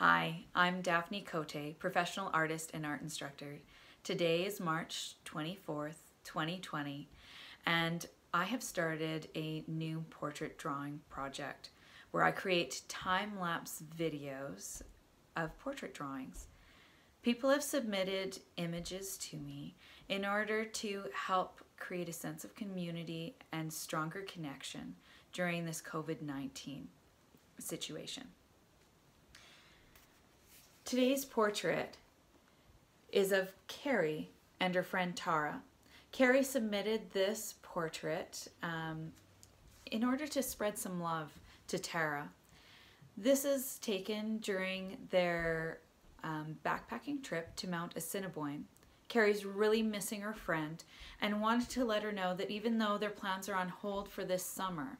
Hi, I'm Daphne Cote, professional artist and art instructor. Today is March 24th, 2020, and I have started a new portrait drawing project where I create time-lapse videos of portrait drawings. People have submitted images to me in order to help create a sense of community and stronger connection during this COVID-19 situation. Today's portrait is of Karie and her friend Tarra. Karie submitted this portrait um, in order to spread some love to Tarra. This is taken during their um, backpacking trip to Mount Assiniboine. Karie's really missing her friend and wanted to let her know that even though their plans are on hold for this summer,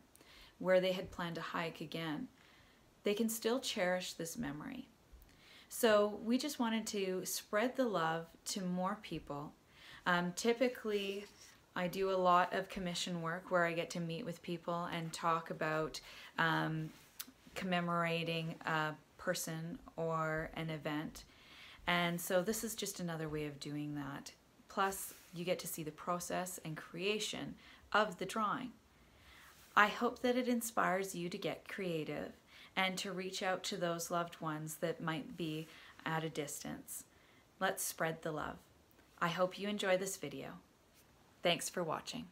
where they had planned to hike again, they can still cherish this memory. So we just wanted to spread the love to more people. Um, typically, I do a lot of commission work where I get to meet with people and talk about um, commemorating a person or an event. And so this is just another way of doing that. Plus, you get to see the process and creation of the drawing. I hope that it inspires you to get creative and to reach out to those loved ones that might be at a distance. Let's spread the love. I hope you enjoy this video. Thanks for watching.